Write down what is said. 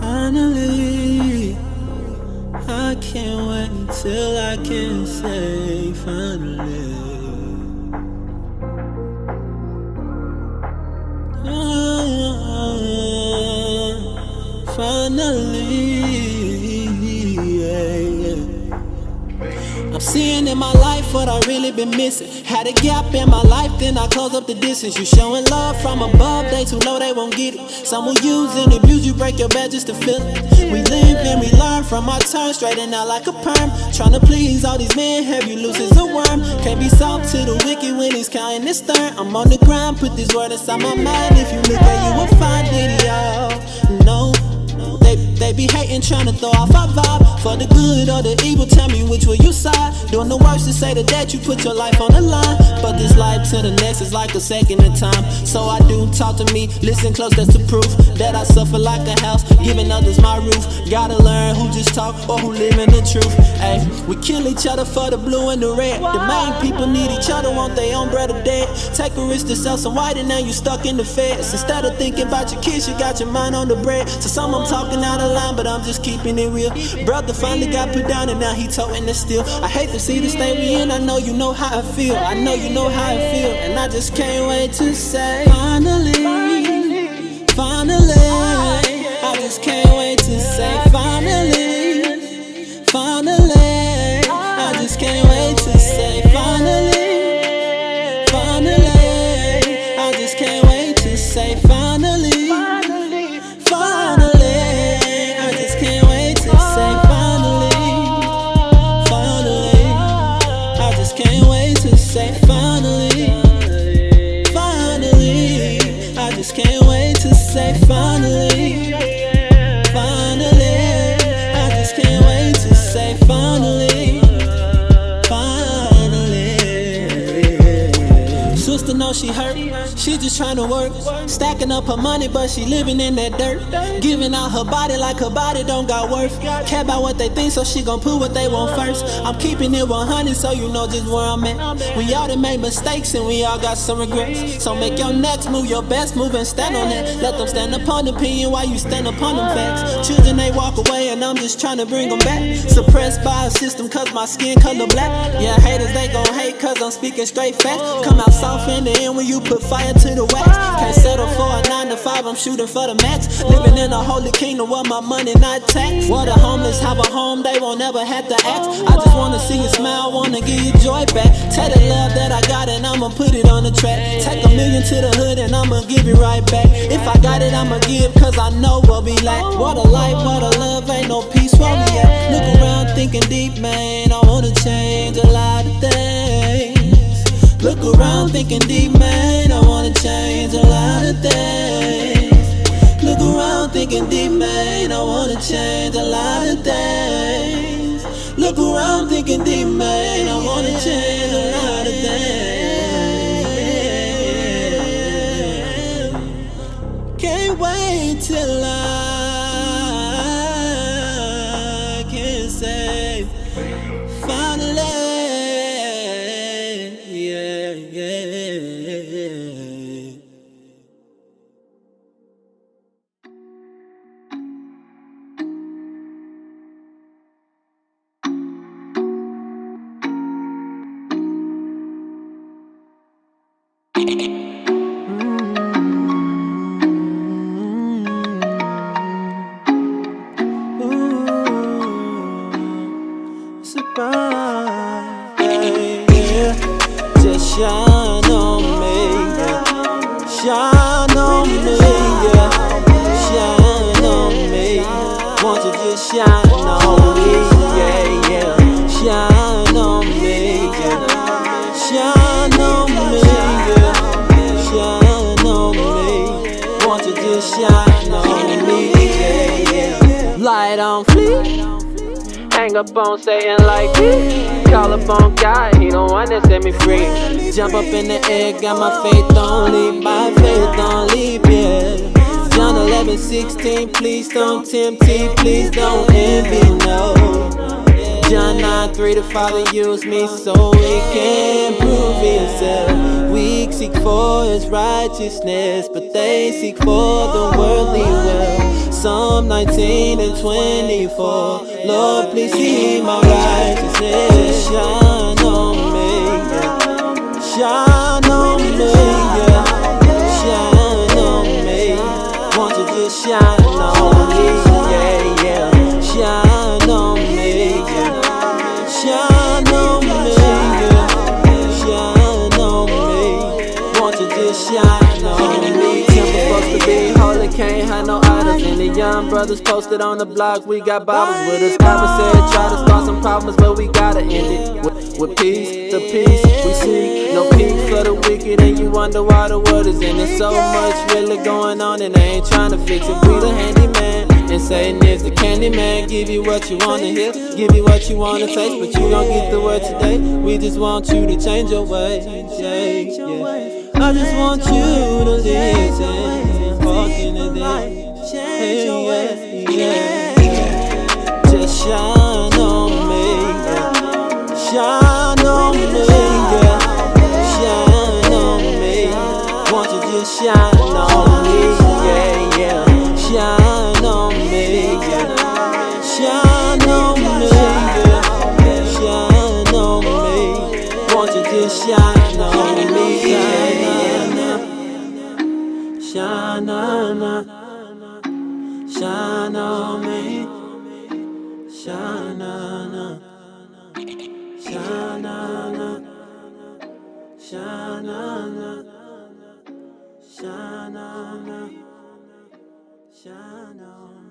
Finally, I can't wait till I can say finally. Seeing in my life what I really been missing. Had a gap in my life, then I close up the distance. You showing love from above, they too low, they won't get it. Some will use and abuse you, break your bed just to feel it. We live and we learn from our turn, straighten out like a perm. Trying to please all these men, have you loose as a worm. Can't be soft to the wicked when he's counting his stern. I'm on the grind, put this word inside my mind. If you look at you, will find it, y'all. No. They, be hating, trying to throw off our vibe. For the good or the evil, tell me which will you side. Doing the worst to say the that you put your life on the line. But this life to the next is like a second in time. So I do talk to me, listen close, that's the proof that I suffer like a house, giving others my roof. Gotta learn who just talk or who live in the truth. Ay, we kill each other for the blue and the red. The main people need each other, want their own bread or dead. Take a risk to sell some white and now you stuck in the feds. Instead of thinking about your kids, you got your mind on the bread. So some I'm talking out of line, but I'm just keeping it real. Brother finally got put down and now he toting the steel. I hate to see the state we in, I know you know how I feel. I know you know how I feel, and I just can't wait to say finally. She hurt, she just trying to work, stacking up her money, but she living in that dirt, giving out her body like her body don't got worth. Care about what they think, so she gon' put what they want first. I'm keeping it 100, so you know just where I'm at. We all done made mistakes and we all got some regrets. So make your next move your best move and stand on that. Let them stand upon the opinion while you stand upon them facts. Children they walk away and I'm just trying to bring them back. Suppressed by a system cause my skin color black. Yeah, haters they gon' hate cause I'm speaking straight facts. Come out soft in the end when you put fire to the wax. Can't settle for a 9 to 5, I'm shooting for the max. Living in a holy kingdom where my money not taxed. Where the homeless have a home they won't ever have to ask. I just wanna see you smile, wanna give you joy back. Tell the love that I got and I'ma put it on the track. Take a million to the hood and I'ma give it right back. If I got it, I'ma give cause I know what we lack. What a life, what a love, ain't no peace where we at. Look around thinking deep, man. I wanna change a lot of things. Look around thinking deep, man. I wanna change a lot of things. Look around thinking deep, man. I wanna change a lot of things. Look around thinking deep, man. I wanna change a lot of things. Can't wait till I yeah. Hang up on like this. Call up on God, he the one that set me free. Jump up in the air, got my faith on leave, my faith on leave, yeah. John 11, 16, please don't tempt me, please don't envy, no. John 9, 3, pray the Father use me so He can prove Himself. Weak seek for His righteousness, but they seek for the worldly wealth. Psalm 19 and 24. Lord, please see my righteousness shine on me, yeah. shine on me, yeah. shine on me. Want you just shine on me, yeah, yeah. Shine on me, yeah. Shine on me, yeah. Shine on me. Want you just shine on me. Temple supposed to be holy, can't have no idols. And the young brothers posted on the block, we got Bibles with us. Papa said try to start some problems, but we gotta end it with, with peace. The peace we seek, no peace for the wicked, and you wonder why the world is in it. So much really going on, and I ain't trying to fix it. We the handyman. And Satan is the candy man, give you what you wanna hear, give you what you wanna taste, but you don't get the word today. We just want you to change your ways, yeah, yeah. I just want you to listen, walk in the day, hey, yeah, yeah. Just shine on me, yeah. shine on me, yeah. shine on me. Want you just shine on me, yeah, yeah. Shine on me, yeah. Shine on me, yeah. Shine on me. Want you just shine on me, yeah. Shine on, me. shine on me, Shine on me. Shine on. Shine on. Shine on. Shine on. Shine on.